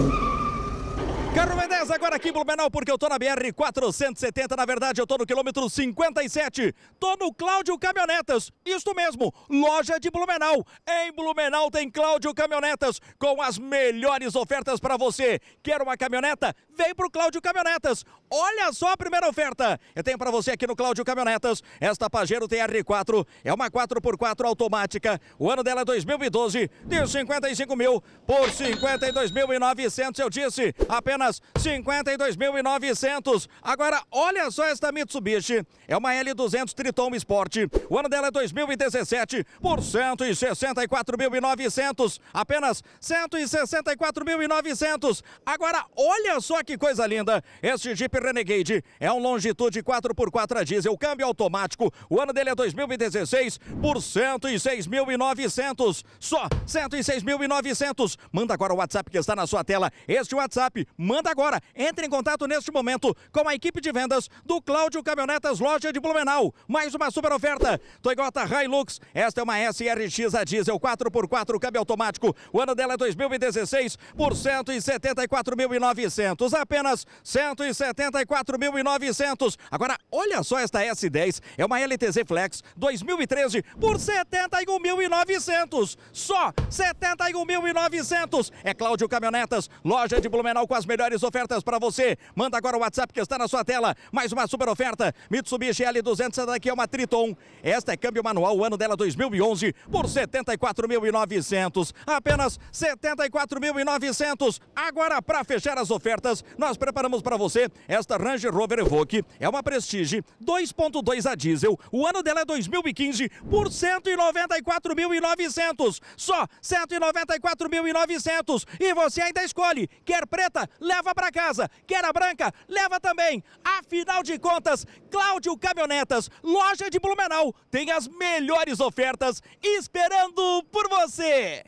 Thank you. Aqui em Blumenau porque eu tô na BR 470, na verdade eu tô no quilômetro 57. Tô no Cláudio Caminhonetas. Isto mesmo, loja de Blumenau. Em Blumenau tem Cláudio Caminhonetas com as melhores ofertas para você. Quer uma caminhoneta? Vem pro Cláudio Caminhonetas. Olha só a primeira oferta. Eu tenho para você aqui no Cláudio Caminhonetas. Esta Pajero TR4 é uma 4x4 automática. O ano dela é 2012, de 55 mil por 52.900. Eu disse apenas 52.900. Agora, olha só esta Mitsubishi. É uma L200 Triton Sport. O ano dela é 2017 por 164.900. Apenas 164.900. Agora, olha só que coisa linda. Este Jeep Renegade é um Longitude 4x4 a diesel, câmbio automático. O ano dele é 2016 por 106.900. Só 106.900. Manda agora o WhatsApp que está na sua tela. Este WhatsApp, manda agora. Entre em contato neste momento com a equipe de vendas do Cláudio Caminhonetas Loja de Blumenau. Mais uma super oferta. Toyota Hilux. Esta é uma SRX a diesel 4x4 câmbio automático. O ano dela é 2016 por 174.900. Apenas 174.900. Agora, olha só esta S10. É uma LTZ Flex 2013 por 71.900. Só 71.900. É Cláudio Caminhonetas, loja de Blumenau com as melhores ofertas para você. Manda agora o WhatsApp que está na sua tela. Mais uma super oferta. Mitsubishi L200, essa daqui é uma Triton. Esta é câmbio manual, o ano dela 2011 por 74.900. Apenas 74.900. Agora, para fechar as ofertas, nós preparamos para você esta Range Rover Evoque. É uma Prestige 2.2 a diesel. O ano dela é 2015 por 194.900. Só 194.900. E você ainda escolhe. Quer preta? Leva para casa. Quer a branca? Leva também. Afinal de contas, Cláudio Caminhonetas, loja de Blumenau, tem as melhores ofertas esperando por você.